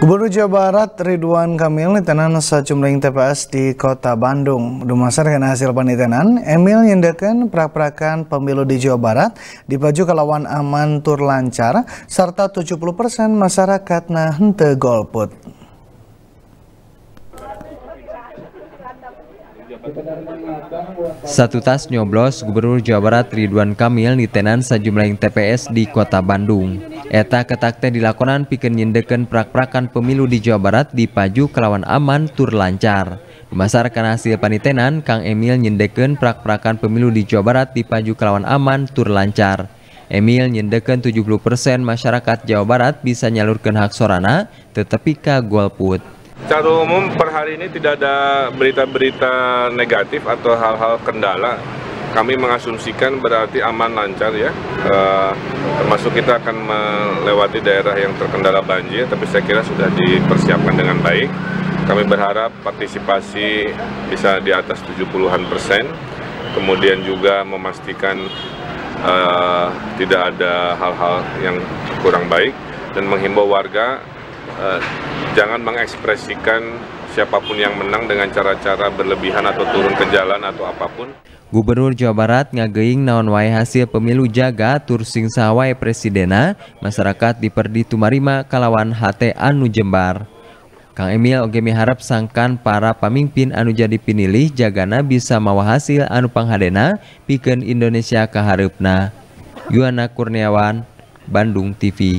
Gubernur Jawa Barat Ridwan Kamil nitenan sejumlah TPS di kota Bandung. Dumasarkan hasil penitenan, Emil nyendekan prak-prakan pemilu di Jawa Barat dipaju kelawan aman tur lancar, serta 70% masyarakat nah hente golput. Satu tas nyoblos Gubernur Jawa Barat Ridwan Kamil nitenan sejumlah TPS di kota Bandung. Eta ketakte dilakonan piken nyendeken prak-prakan pemilu di Jawa Barat di Paju kelawan aman tur lancar. Berdasarkan hasil panitenan, Kang Emil nyendeken prak-prakan pemilu di Jawa Barat di Paju kelawan aman tur lancar. Emil nyendeken 70% masyarakat Jawa Barat bisa nyalurkan hak sorana, tetapi ka golput. Secara umum per hari ini tidak ada berita-berita negatif atau hal-hal kendala. Kami mengasumsikan berarti aman lancar ya. E, termasuk kita akan melewati daerah yang terkendala banjir, tapi saya kira sudah dipersiapkan dengan baik. Kami berharap partisipasi bisa di atas 70-an persen. Kemudian juga memastikan e, tidak ada hal-hal yang kurang baik dan menghimbau warga uh, jangan mengekspresikan siapa pun yang menang dengan cara-cara berlebihan atau turun ke jalan atau apa pun. Gubernur Jawa Barat ngageing naon wae hasil pemilu jaga tur sing sawai presidena masyarakat diperdi tumarima kalawan hate anu jembar. Kang Emil oge miharap sangkan para pamimpin anu jadi pinilih jagana bisa mawa hasil anu panghadena pikeun Indonesia kaharepna. Yuana Kurniawan, Bandung TV